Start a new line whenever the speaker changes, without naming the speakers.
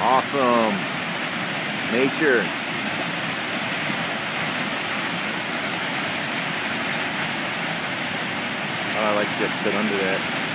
Awesome. Nature. Oh, I like to just sit under that.